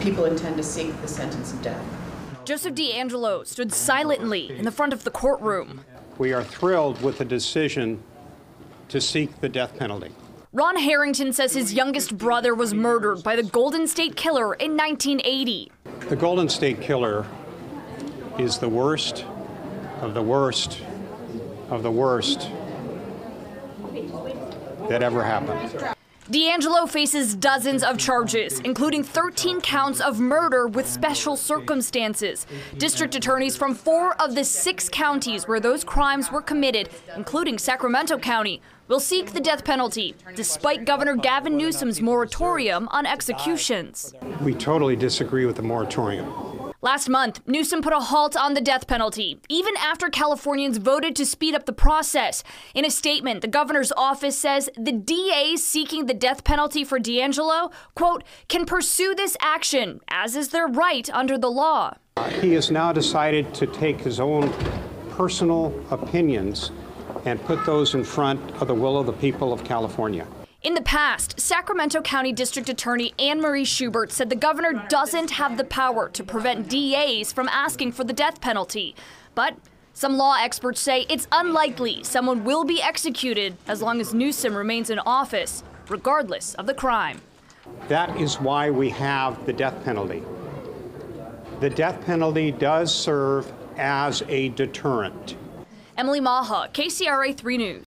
people intend to seek the sentence of death. Joseph DeAngelo stood silently in the front of the courtroom. We are thrilled with the decision to seek the death penalty. Ron Harrington says his youngest brother was murdered by the Golden State Killer in 1980. The Golden State Killer is the worst of the worst of the worst that ever happened. DeAngelo faces dozens of charges, including 13 counts of murder with special circumstances. District attorneys from four of the six counties where those crimes were committed, including Sacramento County, will seek the death penalty, despite Governor Gavin Newsom's moratorium on executions. We totally disagree with the moratorium. Last month, Newsom put a halt on the death penalty, even after Californians voted to speed up the process. In a statement, the governor's office says the DA seeking the death penalty for DeAngelo, quote, can pursue this action, as is their right under the law. He has now decided to take his own personal opinions and put those in front of the will of the people of California. In the past, Sacramento County District Attorney Anne Marie Schubert said the governor doesn't have the power to prevent DAs from asking for the death penalty. But some law experts say it's unlikely someone will be executed as long as Newsom remains in office, regardless of the crime. That is why we have the death penalty. The death penalty does serve as a deterrent. Emily Maher, KCRA 3 News.